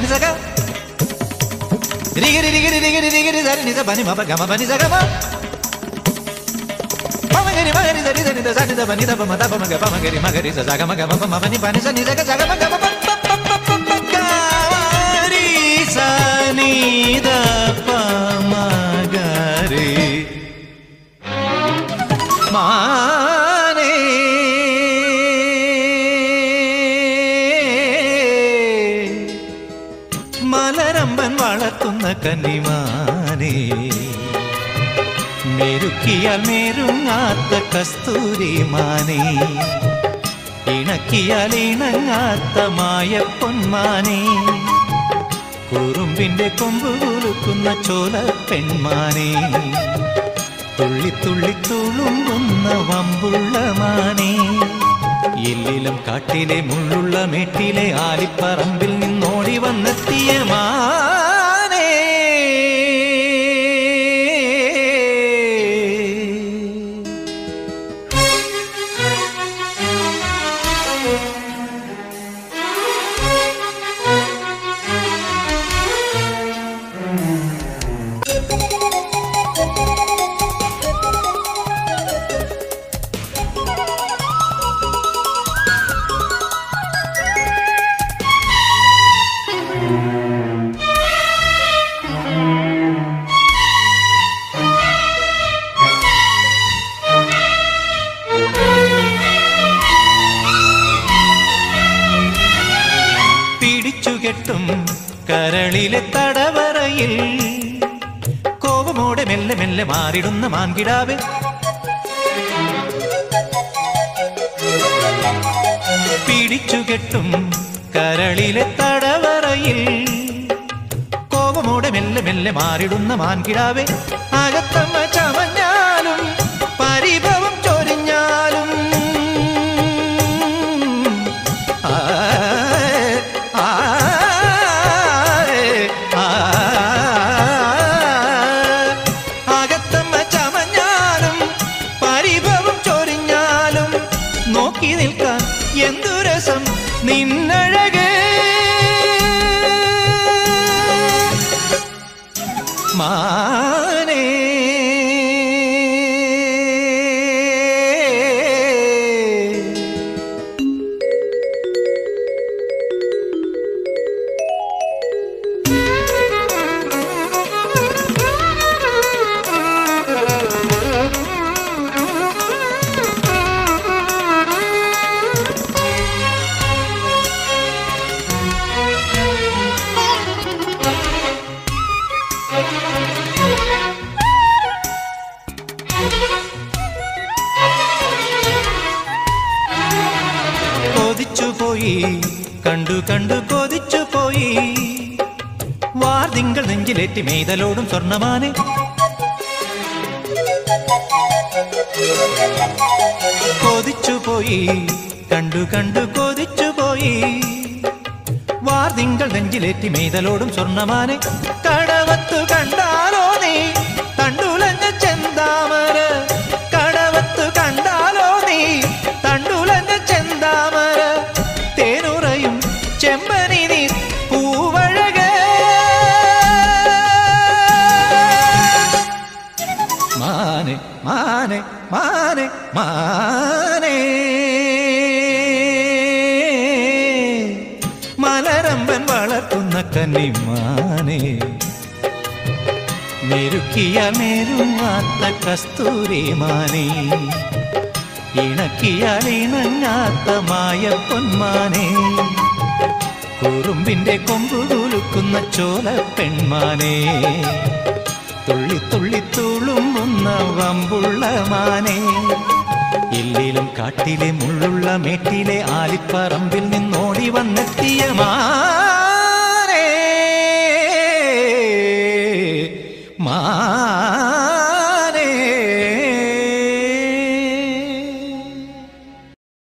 bani saka Rigiri rigiri rigiri rigiri zari ni bani ma gama bani saka ma. Magari zari zari da zari da bani da bama da bama ga bama gari magari sa zaga ma gama bama bani bani sa ni zaga zaga ma വളർത്തുന്ന കന്നിമാനേ. മെരുക്കിയാൽ മേരുങ്ങാത്ത കസ്തൂരി മാനേ ഇണക്കിയാൽ ഇണങ്ങാത്ത മായ കുറുമ്പിന്റെ കൊമ്പ് കുലുക്കുന്ന ചോല പെൺമാനേ. തുള്ളി തുള്ളി തുളുമ്പുന്ന വമ്പുള്ള മാനേ. എല്ലിലും കാട്ടിലെ മുള്ളുള്ള മേട്ടിലെ ആലിപ്പറമ്പിൽ നിന്നോടി വന്നെത്തിയ മാനേ പിടിച്ചുകെട്ടും കരളിലെ തടവറയിൽ. കോപമോടെ മെല്ലെ മെല്ലെ മാറിടുന്ന മാൻകിടാവ്. പിടിച്ചുകെട്ടും കരളിലെ തടവറയിൽ. കോപമോടെ മെല്ലെ മെല്ലെ മാറിടുന്ന മാൻകിടാവ്. അകത്തമ്മ ചമഞ്ഞാലും പരിഭവം രസം നിന്നഴകേ. മാനേ കൊതിച്ചുപോയി കണ്ടു കണ്ടു കൊതിച്ചു പോയി. വാർതിങ്കൾ നെഞ്ചിലേറ്റി മെയ്തലോടും കൊതിച്ചു പോയി കണ്ടു കണ്ടു കൊതിച്ചു പോയി. വാർതിങ്കൾ നെഞ്ചിലേറ്റി മെയ്തലോടും സ്വർണമാന്. കടവത്തു കണ്ടാലോ മാനെ മാനെ മലരമ്പൻ വളർത്തുന്ന കന്നി മാനെ മെരുക്കിയ മെരുങ്ങാത്ത കസ്തൂരി മാനെ ഇണക്കിയാൽ ഇണങ്ങാത്ത മായ പൊന്മാനെ കുറുമ്പിന്റെ കൊമ്പു കുലുക്കുന്ന ചോല പെൺമാനെ തുള്ളി തുള്ളി തുളുമ്പുന്ന വമ്പുള്ള എല്ലിലും കാട്ടിലെ മുള്ളുള്ള മേട്ടിലെ ആലിപ്പറമ്പിൽ നിന്നോടി വന്നെത്തിയ മാ.